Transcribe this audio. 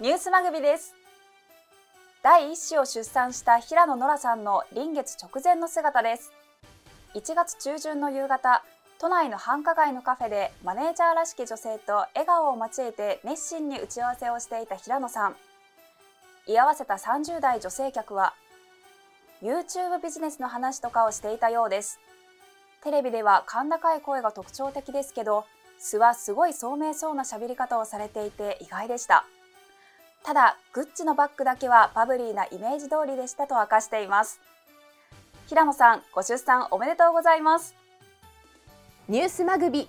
ニュースマグビです。第一子を出産した平野ノラさんの臨月直前の姿です。1月中旬の夕方都内の繁華街のカフェでマネージャーらしき女性と笑顔を交えて熱心に打ち合わせをしていた平野さん。居合わせた30代女性客は YouTube ビジネスの話とかをしていたようです。テレビでは甲高い声が特徴的ですけど素はすごい聡明そうな喋り方をされていて意外でした。ただグッチのバッグだけはバブリーなイメージ通りでしたと明かしています。平野さんご出産おめでとうございます。ニュースマグビ。